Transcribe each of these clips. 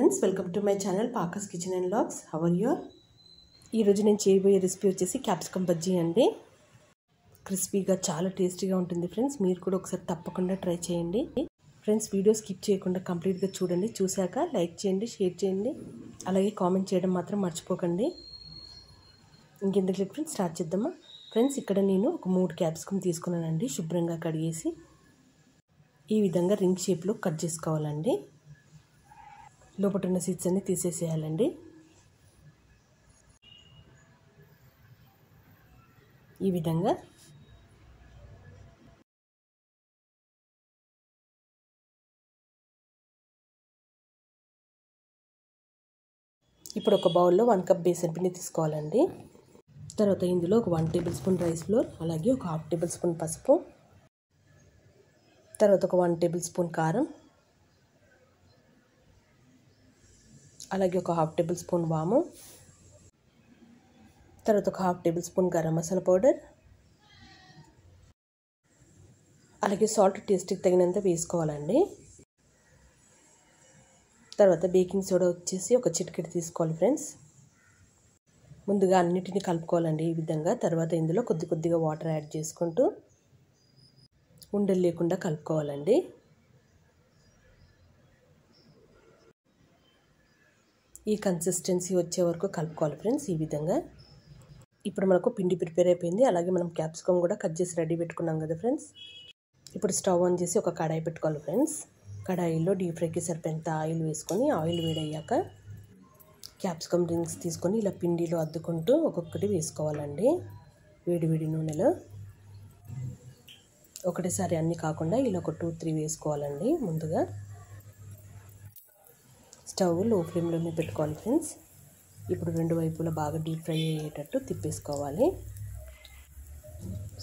Friends welcome to my channel పాకస్ kitchen and logs హవర్ యూర్ ఈరోజు నేను చేయబోయే రెసిపీ వచ్చేసి క్యాప్సికమ్ బజ్జీ అండి. క్రిస్పీగా చాలా టేస్టీగా ఉంటుంది ఫ్రెండ్స్. మీరు కూడా ఒకసారి తప్పకుండా ట్రై చేయండి. ఫ్రెండ్స్ వీడియో స్కిప్ చేయకుండా కంప్లీట్గా చూడండి. చూశాక లైక్ చేయండి షేర్ చేయండి. అలాగే కామెంట్ చేయడం మాత్రం మర్చిపోకండి. ఇంకెందుకు లేదు ఫ్రెండ్స్ స్టార్ట్ చేద్దామా? ఫ్రెండ్స్ ఇక్కడ నేను ఒక మూడు క్యాప్సికమ్ తీసుకున్నానండి శుభ్రంగా కడిగేసి. ఈ విధంగా రింగ్ షేప్లో కట్ చేసుకోవాలండి. లోపల ఉన్న సీడ్స్ అన్నీ తీసేసేయాలండి. ఈ విధంగా. ఇప్పుడు ఒక బౌల్లో వన్ కప్ బేసన్ పిండి తీసుకోవాలండి. తర్వాత ఇందులో ఒక one tablespoon rice flour అలాగే ఒక హాఫ్ టేబుల్ స్పూన్ పసుపు. తర్వాత ఒక వన్ టేబుల్ స్పూన్ కారం. అలాగే ఒక హాఫ్ టేబుల్ స్పూన్ వాము తర్వాత ఒక half tablespoon garam masala powder అలాగే సాల్ట్ టేస్ట్కి తగినంత వేసుకోవాలండి. తర్వాత బేకింగ్ సోడా వచ్చేసి ఒక చిటికెట్ తీసుకోవాలి ఫ్రెండ్స్. ముందుగా అన్నిటిని కలుపుకోవాలండి ఈ విధంగా. తర్వాత ఇందులో కొద్ది కొద్దిగా వాటర్ యాడ్ చేసుకుంటూ ఉండలు లేకుండా కలుపుకోవాలండి. ఈ కన్సిస్టెన్సీ వచ్చే వరకు కలుపుకోవాలి ఫ్రెండ్స్ ఈ విధంగా. ఇప్పుడు మనకు పిండి ప్రిపేర్ అయిపోయింది. అలాగే మనం క్యాప్సికమ్ కూడా కట్ చేసి రెడీ పెట్టుకున్నాం కదా ఫ్రెండ్స్ ఇప్పుడు స్టవ్ ఆన్ చేసి ఒక కడాయి పెట్టుకోవాలి ఫ్రెండ్స్ కడాయిలో డీప్ ఫ్రైకి సరిపోయేంత ఆయిల్ వేసుకొని ఆయిల్ వేడయ్యాక క్యాప్సికమ్ రింగ్స్ తీసుకొని ఇలా పిండిలో అద్దుకుంటూ ఒక్కొక్కటి వేసుకోవాలండి. వేడి వేడి నూనెలో. ఒకటేసారి అన్నీ కాకుండా ఇలా ఒక టూ త్రీ వేసుకోవాలండి ముందుగా. స్టవ్లో ఫ్లేమ్లోనే పెట్టుకోవాలి ఫ్రెండ్స్. ఇప్పుడు రెండు వైపులా బాగా డీప్ ఫ్రై అయ్యేటట్టు తిప్పేసుకోవాలి.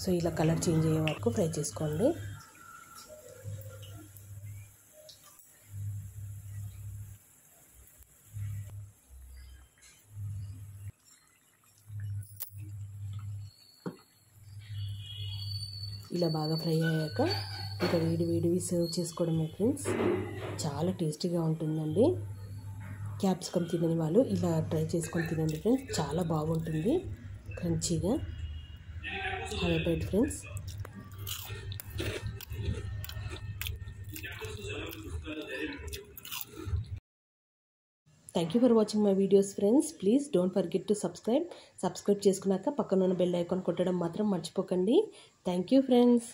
సో ఇలా కలర్ చేంజ్ అయ్యే వరకు ఫ్రై చేసుకోండి. ఇలా బాగా ఫ్రై అయ్యాక ఇంకా వేడి వేడివి సర్వ్ చేసుకోవడమే ఫ్రెండ్స్. చాలా టేస్టీగా ఉంటుందండి. క్యాప్సికమ్ తినని వాళ్ళు ఇలా ట్రై చేసుకొని తినండి ఫ్రెండ్స్. చాలా బాగుంటుంది. క్రంచీగా. Have bite friends thank you for watching my videos friends please don't forget to subscribe subscribe చేసుకున్నాక పక్కన ఉన్న బెల్ ఐకాన్ కొట్టడం మాత్రం మర్చిపోకండి. Thank you friends